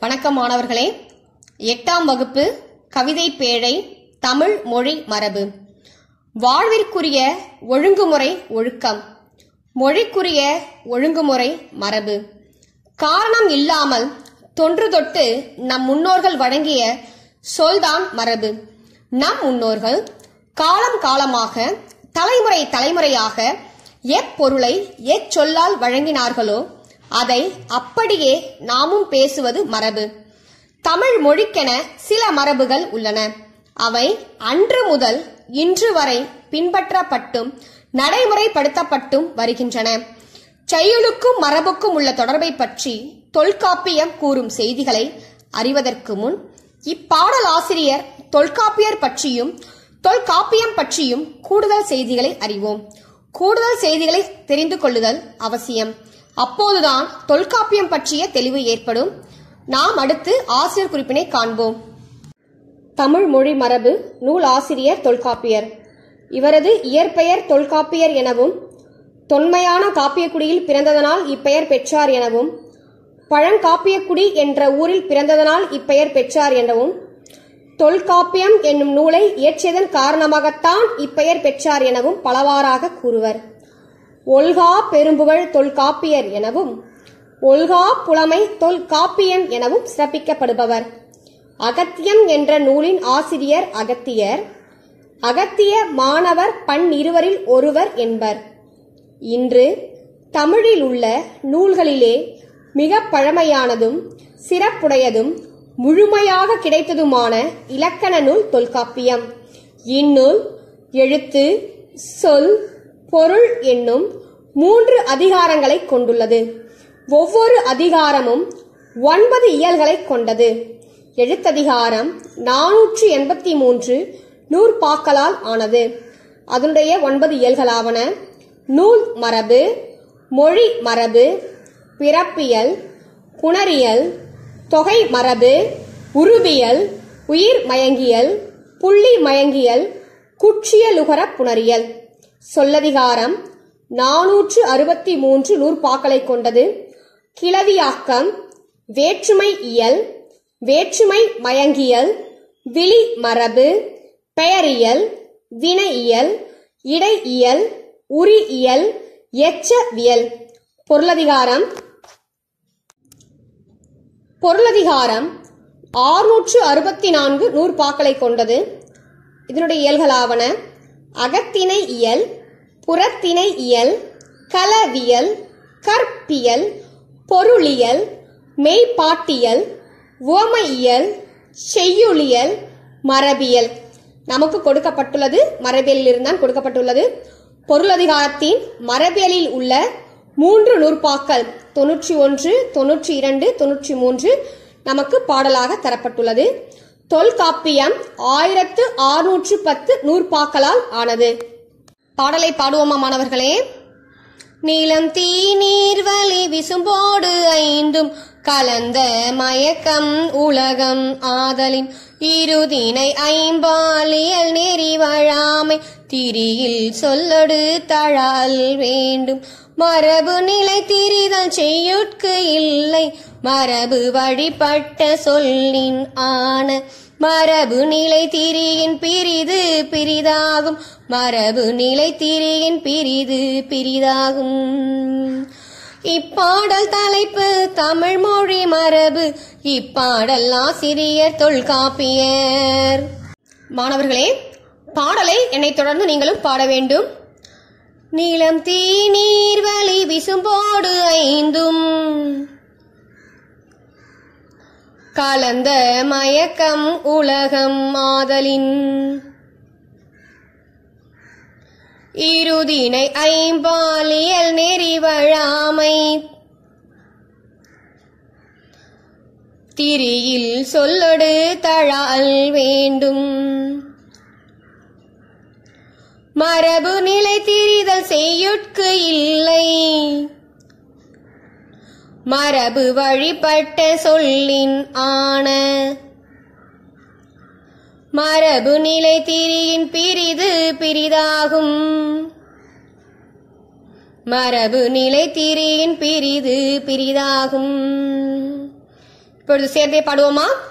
வணக்கம் மாணவர்களே. எட்டாம் வகுப்பு கவிதை பேழை தமிழ் மொழி மரபு. வாழ்விற்குரிய ஒழுங்குமுறை ஒழுக்கம். மொழிக்குரிய ஒழுங்குமுறை மரபு. காரணம் இல்லாமல் தொன்று தொட்டு நம் முன்னோர்கள் வழங்கிய சொல்தான் மரபு. நம் முன்னோர்கள் காலம் காலமாக தலைமுறை தலைமுறையாக எப்பொருளை எச்சொல்லால் வழங்கினார்களோ அதை அப்படியே நாமும் பேசுவது மரபு. தமிழ் மொழிக்கென சில மரபுகள் உள்ளன. அவை அன்று முதல் இன்று வரை பின்பற்றப்பட்டும் நடைமுறைப்படுத்தப்பட்டும் வருகின்றன. செயலுக்கும் மரபுக்கும் உள்ள தொடர்பை பற்றி தொல்காப்பியம் கூறும் செய்திகளை அறிவதற்கு முன் இப்பாடல் ஆசிரியர் தொல்காப்பியர் பற்றியும் தொல்காப்பியம் பற்றியும் கூடுதல் செய்திகளை அறிவோம். கூடுதல் செய்திகளை தெரிந்து கொள்ளுதல் அவசியம். அப்போதுதான் தொல்காப்பியம் பற்றிய தெளிவு ஏற்படும். நாம் அடுத்து ஆசிரியர் குறிப்பினை காண்போம். தமிழ் மொழி மரபு நூல் ஆசிரியர் தொல்காப்பியர். இவரது இயற்பெயர் தொல்காப்பியர் எனவும் தொன்மையான காப்பியக்குடியில் பிறந்ததனால் இப்பெயர் பெற்றார் எனவும் பழங்காப்பியக்குடி என்ற ஊரில் பிறந்ததனால் இப்பெயர் பெற்றார் எனவும் தொல்காப்பியம் என்னும் நூலை இயற்றியதன் காரணமாகத்தான் இப்பெயர் பெற்றார் எனவும் பலவாறாக கூறுவர். ஒல்கா பெரும்புகழ் தொல்காப்பியர் எனவும் ஒல்கா புலமை தொல்காப்பியம் எனவும் சிறப்பிக்கப்படுபவர். அகத்தியம் என்ற நூலின் ஆசிரியர் அகத்தியர் அகத்திய மாணவர் பன்னிருவரில் ஒருவர் என்பர். இன்று தமிழில் உள்ள நூல்களிலே மிக பழமையானதும் சிறப்புடையதும் முழுமையாக கிடைத்ததுமான இலக்கண நூல் தொல்காப்பியம். இந்நூல் எழுத்து சொல் பொருள் என்னும் மூன்று அதிகாரங்களை கொண்டுள்ளது. ஒவ்வொரு அதிகாரமும் ஒன்பது இயல்களை கொண்டது. எழுத்ததிகாரம் நானூற்று எண்பத்தி மூன்று நூற்பாக்களால் ஆனது. அதனுடைய ஒன்பது இயல்களாவன. நூல் மரபு மொழி மரபு பிறப்பியல் புணரியல் தொகை மரபு உருவியல் உயிர் மயங்கியல் புள்ளி மயங்கியல் குற்றியலுகர புணரியல். சொல்லதிகாரம் நானூற்று அறுபத்தி மூன்று நூற்பாக்களை கொண்டது. கிளவியாக்கம் வேற்றுமை இயல் வேற்றுமை மயங்கியல் விழி மரபு பெயரியல் வினையியல் இடையியல் உரியியல் எச்சவியல் பொருளதிகாரம் பொருளதிகாரம் ஆறுநூற்று அறுபத்தி நான்கு நூற்பாக்களை கொண்டது. இதனுடைய இயல்களாவன அகத்திணை இயல் புறத்திணை இயல் களவியல் கற்பியல் பொருளியல் மெய்ப்பாட்டியல் உவமையியல் செய்யுளியல் மரபியல். நமக்கு கொடுக்கப்பட்டுள்ளது மரபியலில் தான் கொடுக்கப்பட்டுள்ளது. பொருளதிகாரத்தின் மரபியலில் உள்ள மூன்று நூற்பாக்கள் தொன்னூற்றி ஒன்று தொன்னூற்றி இரண்டு தொன்னூற்றி மூன்று நமக்கு பாடலாக தரப்பட்டுள்ளது. தொல்காப்பியம் ஆயிரத்து ஆறுநூற்று பத்து நூற்பாக்களால் ஆனது. பாடலை பாடுவோமா மாணவர்களே? நீளம் தீ நீர்வழி விசும்போடு ஐந்தும் கலந்த மயக்கம் உலகம் ஆதலின் இருதினை ஐம்பாலியல் நெறி வழாமை திரியில் சொல்லொடு தழால் வேண்டும். மரபு நிலை திரிதல் செய்யுட்கு இல்லை. மரபு வழிபட்ட சொல்லின் ஆன. மரபு நிலை திரியின் பிரிது பிரிதாகும். மரபு நிலை திரியின் பிரிது பிரிதாகும். இப்பாடல் தலைப்பு தமிழ் மொழி மரபு. இப்பாடல் ஆசிரியர் தொல்காப்பியர் மாணவர்களே பாடலை என்னை தொடர்ந்து நீங்களும் பாட வேண்டும். நீளம் தீ நீர்வழி விசும்போடு ஐந்தும். கலந்த மயக்கம் உலகம் ஆதலின். இருதினை ஐம்பாலியல் நெறிவழாமை திரியில் சொல்லொடு தழால் வேண்டும். மரபு நிலை திரிதல் செய்யுட்கு இல்லை. மரபு வழிபட்ட சொல்லின் ஆன. மரபு நிலை திரியின் பிரிது பிரிதாகும். மரபு நிலை திரியின் பிரிது பிரிதாகும். இப்பொழுது சேர்ந்தே பாடுவோமா?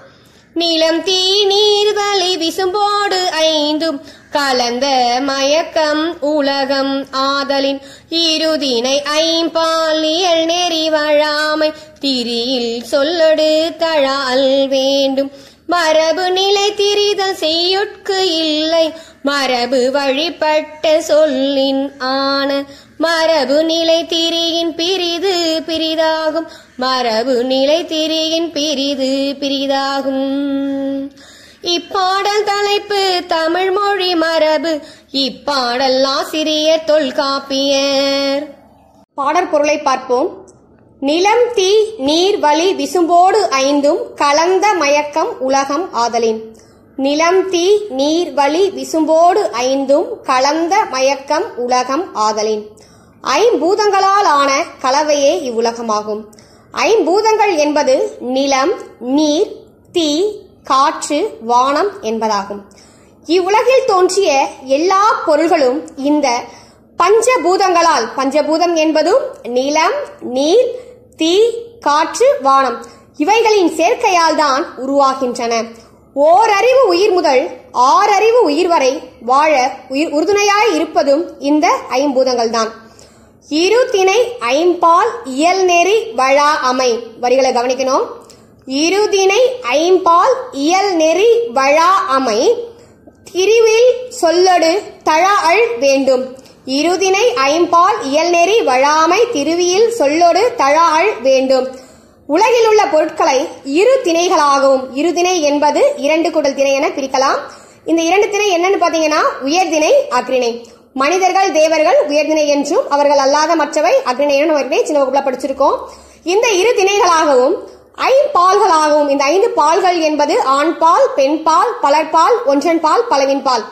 நிலம் தீ நீர் வலி விசும்போடு ஐந்தும் கலந்த மயக்கம் உலகம் ஆதலின் இருதினை ஐம்பால் நியல் நெறி வழாமை திரியில் சொல்லடு தழால் வேண்டும். மரபு நிலை திரிதல் செய்யுட்கு இல்லை. மரபு வழிபட்ட சொல்லின் ஆன மரபு நிலை திரியின் பிரிது பிரிதாகும். மரபு நிலை திரியின் பிரிது பிரிதாகும். இப்பாடல் தலைப்பு தமிழ் மொழி மரபு. இப்பாடல் ஆசிரியர் தொல்காப்பியர் பாடற் பொருளை பார்ப்போம். நிலம் தீ நீர் வலி விசும்போடு ஐந்தும் கலந்த மயக்கம் உலகம் ஆதலின். நிலம் தீ நீர் வழி விசும்போடு ஐந்தும் கலந்த மயக்கம் உலகம் ஆதலின். ஐம்பூதங்களால் ஆன கலவையே இவ்வுலகமாகும். ஐம்பூதங்கள் என்பது நிலம் நீர் தீ காற்று வானம் என்பதாகும். இவ்வுலகில் தோன்றிய எல்லா பொருள்களும் இந்த பஞ்சபூதங்களால் பஞ்சபூதம் என்பதும் நிலம் நீர் தீ காற்று வானம் இவைகளின் சேர்க்கையால் தான் உருவாகின்றன. ஓரறிவு உயிர் முதல் ஆறறிவு உயிர் வரை வாழ உயிர் உறுதுணையாய் இருப்பதும் இந்த ஐம்பூதங்கள் தான் இரு திணை ஐம்பால் இயல்நெறி வழா அமை. வரிகளை கவனிக்கணும். இருதினை ஐம்பால் இயல் நெறி வழா அமை. திரிவில் சொல்லொடு தழாள் வேண்டும். இருதினை ஐம்பால் இயல்நெறி வழாமை திருவியில் சொல்லொடு தழாள் வேண்டும். உலகில் உள்ள பொருட்களை இரு திணைகளாகவும் இரு திணை என்பது இரண்டு குடல் திணை என பிரிக்கலாம். இந்த இரண்டு திணை என்னன்னு பாத்தீங்கன்னா உயர்திணை அக்ரிணை. மனிதர்கள் தேவர்கள் உயர்திணை என்றும் அவர்கள் அல்லாத மற்றவை அக்ரிணை என்றும் சின்ன வகுப்புல படிச்சிருக்கோம். இந்த இரு திணைகளாகவும் ஐம்பால்களாகவும் இந்த ஐந்து பால்கள் என்பது ஆண் பால் பெண் பால் பலர்பால் ஒன்றன் பால் பலவின் பால்.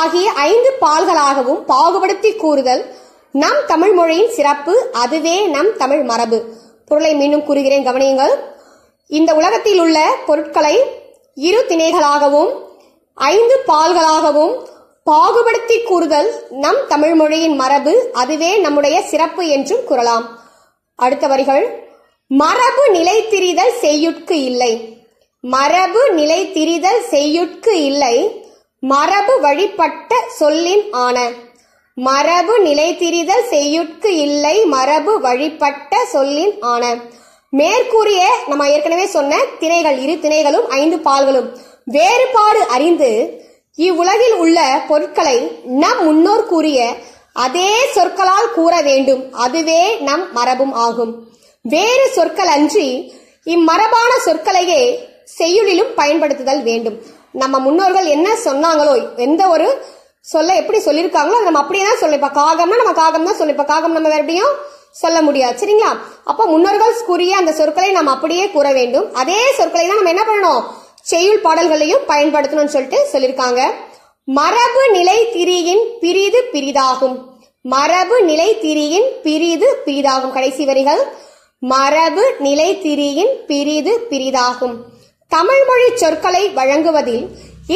ஆகிய ஐந்து பால்களாகவும் பாகுபடுத்தி கூறுதல் நம் தமிழ் மொழியின் சிறப்பு அதுவே நம் தமிழ் மரபு. பொருளை மீண்டும் கூறுகிறேன் கவனியுங்கள். இந்த உலகத்தில் உள்ள பொருட்களை இரு திணைகளாகவும் ஐந்து பால்களாகவும் பாகுபடுத்தி கூறுதல் நம் தமிழ் மொழியின் மரபு அதுவே நம்முடைய சிறப்பு என்றும் கூறலாம். அடுத்த வரிகள். மரபு நிலைத்திரிதல் செய்யுட்கு இல்லை. மரபு நிலைத்திரிதல் செய்யுட்கு இல்லை. மரபு வழிபட்ட சொல்லின் ஆன. மரபு நிலைத்திரிதல் செய்யுட்கு இல்லை மரபு வழிபட்ட சொல்லின் ஆன. மேற்கூறிய நம்ம ஏற்கனவே சொன்ன திணைகள் இரு திணைகளும் ஐந்து பால்களும். வேறுபாடு அறிந்து இவ்வுலகில் உள்ள பொருட்களை நம் முன்னோர் கூறிய அதே சொற்களால் கூற வேண்டும். அதுவே நம் மரபும் ஆகும். வேறு சொற்கள் அன்றி இம்மரபான சொற்களையே செய்யுளிலும் பயன்படுத்துதல் வேண்டும். நம்ம முன்னோர்கள் என்ன சொன்னாங்களோ எந்த ஒரு சொல்ல எப்படி சொல்லியிருக்காங்களோ அதை நம்ம அப்படியே தான் சொல்லணும் இப்ப காகம்னா நம்ம காகம் தான் சொல்லணும் இப்ப காகம் நம்ம வேற எப்படியும் சொல்ல முடியாது. சரிங்களா? அப்ப முன்னோர்கள் கூறிய அந்த சொற்களை நம்ம அப்படியே கூற வேண்டும். அதே சொற்களை தான் நம்ம என்ன பண்ணணும்? செய்யுள் பாடல்களையும் பயன்படுத்தணும்னு சொல்லிட்டு சொல்லியிருக்காங்க மரபு நிலை திரியின் பிரிது பிரிதாகும். மரபு நிலை திரியின் பிரிது பிரிதாகும். கடைசி வரிகள். மரபு நிலை திரியின் பிரிது பிரிதாகும். தமிழ்மொழி சொற்களை வழங்குவதில்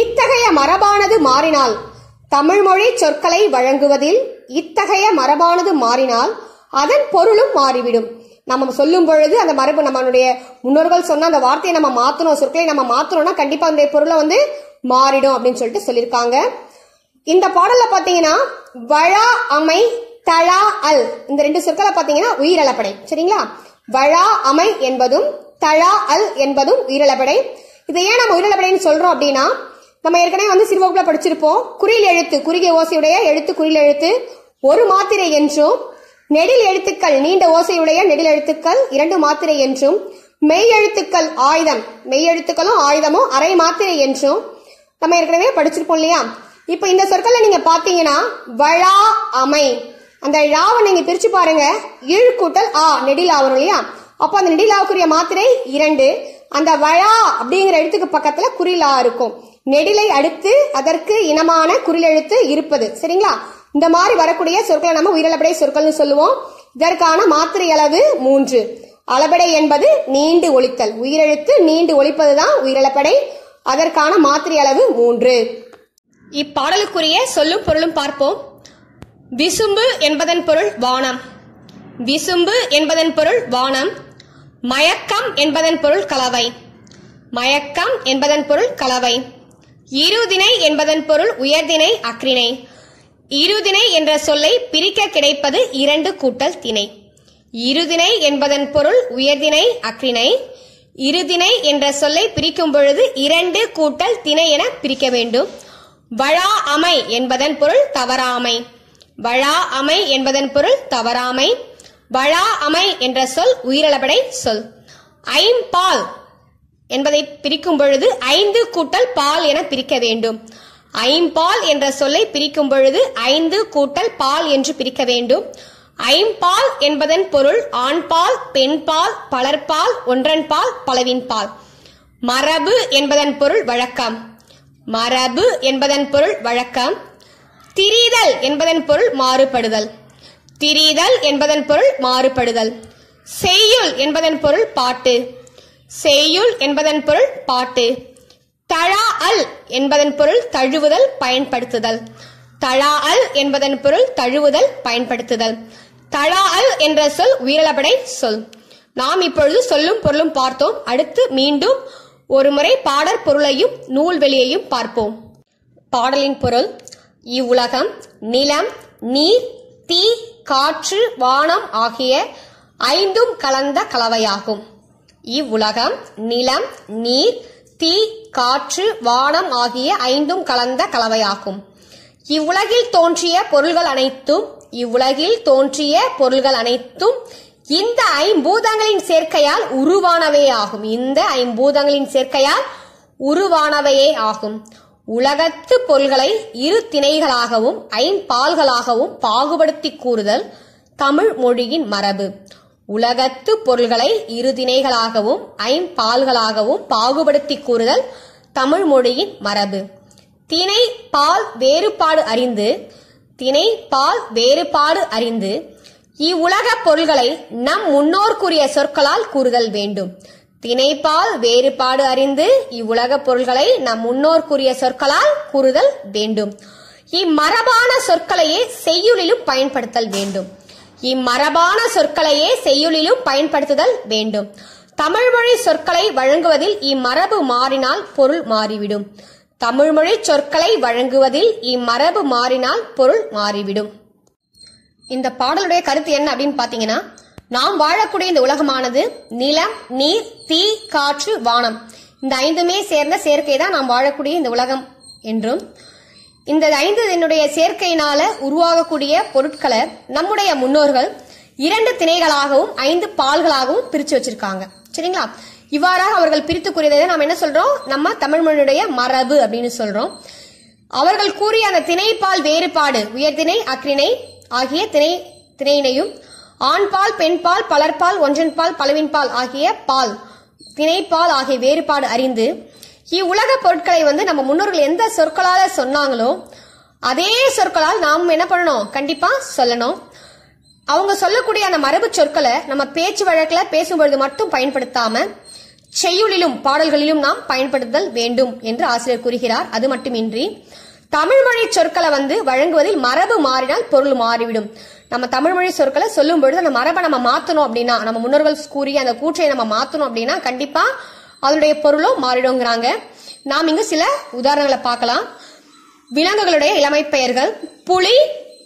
இத்தகைய மரபானது மாறினால் தமிழ்மொழி சொற்களை வழங்குவதில் இத்தகைய மரபானது மாறினால் அதன் பொருளும் மாறிவிடும். நம்ம சொல்லும் பொழுது அந்த மரபு நம்மளுடைய முன்னோர்கள் சொன்ன அந்த வார்த்தையை நம்ம மாத்தணும் சொற்களை நம்ம மாத்தணும்னா கண்டிப்பா அந்த பொருளை வந்து மாறிடும் அப்படின்னு சொல்லிட்டு சொல்லியிருக்காங்க. இந்த பாடல்ல பாத்தீங்கன்னா வழா அமை தழா அல். இந்த ரெண்டு சொற்களை பாத்தீங்கன்னா உயிரலப்படை சரிங்களா? வழா அமை என்பதும் தழா அல் என்பதும் உயிரிழப்படை. இதை ஏன் நம்ம உயிரிழப்படைன்னு சொல்றோம் அப்படின்னா நம்ம ஏற்கனவே வந்து சிறுவகுப்புல படிச்சிருப்போம். குறியில் எழுத்து குறுகிய ஓசையுடைய எழுத்து குறியில் எழுத்து. ஒரு மாத்திரை என்றும் நெடில் எழுத்துக்கள் நீண்ட ஓசையுடைய நெடில் எழுத்துக்கள் இரண்டு மாத்திரை என்றும் மெய் எழுத்துக்கள் ஆயுதம் மெய் எழுத்துக்களும் ஆயுதமும் அரை மாத்திரை என்றும் நம்ம ஏற்கனவே படிச்சிருப்போம் இல்லையா? இப்ப இந்த சொற்களை நீங்க பாத்தீங்கன்னா வழா அமை. அந்த ழாவை நீங்க பிரிச்சு பாருங்க. இழு கூட்டல் ஆ நெடில் வரும் இல்லையா? அப்போ அந்த நெடிலாவுக்குரிய மாத்திரை இரண்டு. அந்த வழா அப்படிங்கிற எழுத்துக்கு பக்கத்துல குறிலா இருக்கும். நெடிலை அடுத்து அதற்கு இனமான குறிலெழுத்து இருப்பது. சரிங்களா? இந்த மாதிரி வரக்கூடிய சொற்களை நம்ம உயிரிழப்படை சொற்கள்னு சொல்லுவோம். இதற்கான மாத்திரை அளவு மூன்று. அளபடை என்பது நீண்டு ஒழித்தல். உயிரெழுத்து நீண்டு ஒழிப்பதுதான் உயிரிழப்படை அதற்கான மாத்திரை அளவு மூன்று. இப்பாடலுக்குரிய சொல்லும் பொருளும் பார்ப்போம். விசும்பு என்பதன் பொருள் வானம். விசும்பு என்பதன் பொருள் வானம். மயக்கம் என்பதன் பொருள் கலவை. மயக்கம் என்பதன் பொருள் கலவை. இருதினை என்பதன் பொருள் உயர்தினை அக்ரிணை. இருதினை என்ற சொல்லை பிரிக்க கிடைப்பது இரண்டு கூட்டல் திணை. இருதினை என்பதன் பொருள் உயர்தினை அக்ரிணை. இருதினை என்ற சொல்லை பிரிக்கும் பொழுது இரண்டு கூட்டல் திணை என பிரிக்க வேண்டும். வழா அமை என்பதன் பொருள் தவறாமை. வழா அமை என்பதன் பொருள் தவறாமை. வழா அமை என்ற சொல் உயிரளபடை சொல். ஐம்பால் என்பதை பிரிக்கும் பொழுது ஐந்து கூட்டல் பால் என பிரிக்க வேண்டும். ஐம்பால் என்ற சொல்லை பிரிக்கும் பொழுது ஐந்து கூட்டல் பால் என்று பிரிக்க வேண்டும். ஐம்பால் என்பதன் பொருள் ஆண்பால் பெண்பால் பலர்பால் ஒன்றன்பால் பலவின்பால். மரபு என்பதன் பொருள் வழக்கம். மரபு என்பதன் பொருள் வழக்கம். திரிதல் என்பதன் பொருள் மாறுபடுதல். திரிதல் என்பதன் பொருள் மாறுபடுதல். செய்யுள் என்பதன் பொருள் பாட்டு. செய்யுள் என்பதன் பொருள் பாட்டு. தழா அல் என்பதன் பொருள் தழுவுதல் பயன்படுத்துதல். தழா அல் என்பதன் பொருள் தழுவுதல் பயன்படுத்துதல். தழா அல் என்ற சொல் உயிரிழப்படை சொல். நாம் இப்பொழுது சொல்லும் பொருளும் பார்த்தோம். அடுத்து மீண்டும் ஒருமுறை பாடற் பொருளையும் நூல்வெளியையும் பார்ப்போம். பாடலின் பொருள் இவ்வுலகம் நிலம் நீர் தீ காற்று வானம் ஆகிய ஐந்தும் கலந்த கலவையாகும். இவ்வுலகம் நிலம் நீர் தீ காற்று வானம் ஆகிய ஐந்தும் கலந்த கலவையாகும். இவ்வுலகில் தோன்றிய பொருள்கள் அனைத்தும் இவ்வுலகில் தோன்றிய பொருள்கள் அனைத்தும் இந்த ஐம்பூதங்களின் சேர்க்கையால் உருவானவே ஆகும். இந்த ஐம்பூதங்களின் சேர்க்கையால் உருவானவையே ஆகும். உலகத்து பொருள்களை இரு திணைகளாகவும் ஐம்பால்களாகவும் பாகுபடுத்தி கூறுதல் தமிழ் மொழியின் மரபு. உலகத்து பொருள்களை இரு திணைகளாகவும் ஐம்பால்களாகவும் பாகுபடுத்தி கூறுதல் தமிழ் மொழியின் மரபு. திணை பால் வேறுபாடு அறிந்து திணை பால் வேறுபாடு அறிந்து இவ்வுலக பொருள்களை நம் முன்னோர்க்குரிய சொற்களால் கூறுதல் வேண்டும். திணைப்பால் வேறுபாடு அறிந்து இவ்வுலக பொருள்களை நம் முன்னோர்க்குரிய சொற்களால் கூறுதல் வேண்டும். இம்மரபான சொற்களையே செய்யுளிலும் பயன்படுத்தல் வேண்டும். இம்மரபான சொற்களையே செய்யுளிலும் பயன்படுத்துதல் வேண்டும். தமிழ்மொழி சொற்களை வழங்குவதில் இம்மரபு மாறினால் பொருள் மாறிவிடும். தமிழ்மொழி சொற்களை வழங்குவதில் இம்மரபு மாறினால் பொருள் மாறிவிடும். இந்த பாடலுடைய கருத்து என்ன அப்படின்னு பாத்தீங்கன்னா நாம் வாழக்கூடிய இந்த உலகமானது நிலம் நீர் தீ காற்று வானம். இந்த ஐந்துமே சேர்ந்த சேர்க்கை தான் நாம் வாழக்கூடிய இந்த உலகம் என்றும் இந்த ஐந்து என்னுடைய சேர்க்கையினால உருவாகக்கூடிய பொருட்களை நம்முடைய முன்னோர்கள் இரண்டு திணைகளாகவும் ஐந்து பால்களாகவும் பிரிச்சு வச்சிருக்காங்க. சரிங்களா? இவ்வாறாக அவர்கள் பிரித்து கூறியதை நாம் என்ன சொல்றோம்? நம்ம தமிழ் மொழியுடைய மரபு அப்படின்னு சொல்றோம். அவர்கள் கூறிய அந்த திணைப்பால் வேறுபாடு உயர்திணை அக்ரிணை ஆகிய திணை திணையினையும் ஆண்பால் பெண்பால் பலர்பால் ஒன்றன்பால் பலவின்பால் ஆகிய பால் திணைப்பால் ஆகிய வேறுபாடு அறிந்து இவ்வுலக பொருட்களை வந்து நம்ம முன்னோர்கள் எந்த சொற்களால சொன்னாங்களோ அதே சொற்களால் நாம் என்ன பண்ணணும்? கண்டிப்பா சொல்லணும். அவங்க சொல்லக்கூடிய அந்த மரபு சொற்களை நம்ம பேச்சு வழக்கில் பேசும்பொழுது மட்டும் பயன்படுத்தாம செய்யுளிலும் பாடல்களிலும் நாம் பயன்படுத்தல் வேண்டும் என்று ஆசிரியர் கூறுகிறார். அது மட்டுமின்றி தமிழ் மொழி சொற்களை வந்து வழங்குவதில் மரபு மாறினால் பொருள் மாறிவிடும். நம்ம தமிழ் மொழி சொற்களை சொல்லும் பொழுது அந்த மரபை நம்ம மாத்தணும் அப்படின்னா நம்ம முன்னோர்கள் கூறிய அந்த கூற்றை நம்ம மாத்தணும் அப்படின்னா கண்டிப்பா அதனுடைய பொருளும் மாறிடுங்கிறாங்க. நாம் இங்கு சில உதாரணங்களை பார்க்கலாம். விலங்குகளுடைய இளமை பெயர்கள் புலி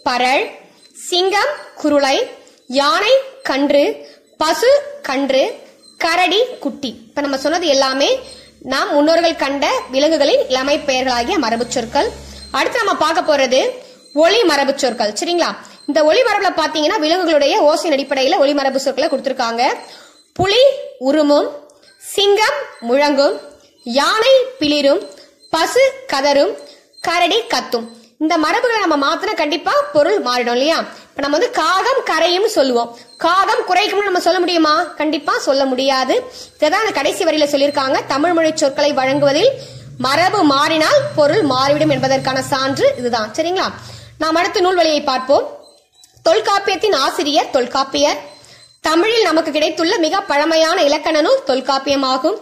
பரல் சிங்கம் குருளை யானை கன்று பசு கன்று கரடி குட்டி. இப்ப நம்ம சொன்னது எல்லாமே நாம் முன்னோர்கள் கண்ட விலங்குகளின் இளமை பெயர்களாகிய மரபு சொற்கள். அடுத்து நம்ம பார்க்க போறது ஒளி மரபு சொற்கள். சரிங்களா? இந்த ஒளி மரபுல பாத்தீங்கன்னா விலங்குகளுடைய ஓசையின் அடிப்படையில ஒளி மரபு சொற்களை கொடுத்திருக்காங்க. புலி உருமும் சிங்கம் முழங்கும் யானை பிளிரும் பசு கதரும் கரடி கத்தும். இந்த மரபுகளை நம்ம மாத்தினா கண்டிப்பா பொருள் மாறிடும் இல்லையா? இப்ப நம்ம வந்து காகம் கரையும் சொல்லுவோம். காகம் குறைக்கும்னு நம்ம சொல்ல முடியுமா? கண்டிப்பா சொல்ல முடியாது. இதான் அந்த கடைசி வரியில சொல்லியிருக்காங்க. தமிழ் மொழி சொற்களை வழங்குவதில் மரபு மாறினால் பொருள் மாறிவிடும் என்பதற்கான சான்று இதுதான். சரிங்களா? நாம் அடுத்த நூல்வழியை பார்ப்போம். தொல்காப்பியத்தின் ஆசிரியர் தொல்காப்பியர் தமிழில் நமக்கு கிடைத்துள்ள மிக பழமையான இலக்கண நூல் தொல்காப்பியமாகும்.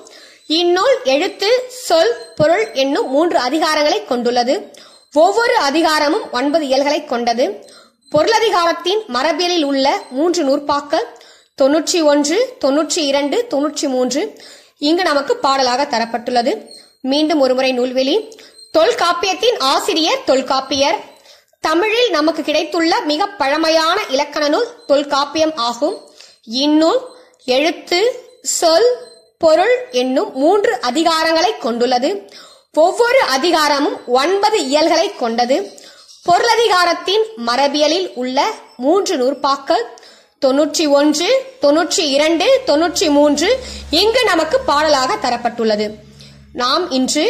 இந்நூல் எழுத்து சொல் பொருள் என்னும் மூன்று அதிகாரங்களை கொண்டுள்ளது. ஒவ்வொரு அதிகாரமும் ஒன்பது இயல்களை கொண்டது. பொருளதிகாரத்தின் மரபியலில் உள்ள மூன்று நூற்பாக்கள் தொன்னூற்றி ஒன்று தொன்னூற்றி இரண்டு தொன்னூற்றி மூன்று இங்கு நமக்கு பாடலாக தரப்பட்டுள்ளது. மீண்டும் ஒருமுறை நூல்வெளி. தொல்காப்பியத்தின் ஆசிரியர் தொல்காப்பியர். தமிழில் நமக்கு கிடைத்துள்ள மிக பழமையான இலக்கண நூல் தொல்காப்பியம் ஆகும். இந்நூல் எழுத்து சொல் பொருள் என்னும் மூன்று அதிகாரங்களை கொண்டுள்ளது. ஒவ்வொரு அதிகாரமும் ஒன்பது இயல்களை கொண்டது. பொருளதிகாரத்தின் மரபியலில் உள்ள மூன்று நூற்பாக்கள் தொன்னூற்றி ஒன்று தொன்னூற்றி இரண்டு தொன்னூற்றி மூன்று இங்கு நமக்கு பாடலாக தரப்பட்டுள்ளது. நாம் இன்று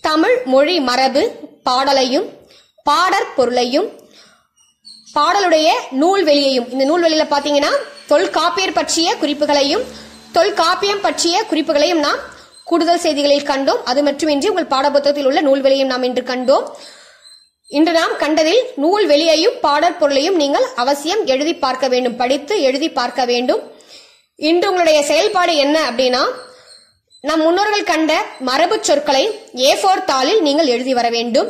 தமிழ் மொழி மரபு பாடலையும் பாடற் பொருளையும் பாடலுடைய நூல்வெளியையும் இந்த நூல்வெளியில பாத்தீங்கன்னா தொல்காப்பியர் பற்றிய குறிப்புகளையும் தொல்காப்பியம் பற்றிய குறிப்புகளையும் நாம் கூடுதல் செய்திகளில் கண்டோம். அது மட்டுமின்றி உங்கள் பாடப்புத்தகத்தில் உள்ள நூல்வெளியும் நாம் இன்று கண்டோம். இன்று நாம் கண்டதில் நூல் வெளியையும் பாடற் பொருளையும் நீங்கள் அவசியம் எழுதி பார்க்க வேண்டும் படித்து எழுதி பார்க்க வேண்டும். இன்று உங்களுடைய செயல்பாடு என்ன அப்படின்னா நம் முன்னோர்கள் கண்ட மரபு சொற்களை ஏ ஃபோர் தாளில் நீங்கள் எழுதி வர வேண்டும்.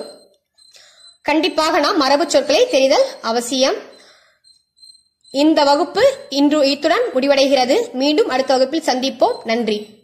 கண்டிப்பாக நாம் மரபு சொற்களை தெரிதல் அவசியம். இந்த வகுப்பு இன்று இத்துடன் முடிவடைகிறது. மீண்டும் அடுத்த வகுப்பில் சந்திப்போம். நன்றி.